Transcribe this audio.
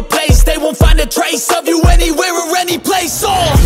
replaced. They won't find a trace of you anywhere or any place. Oh.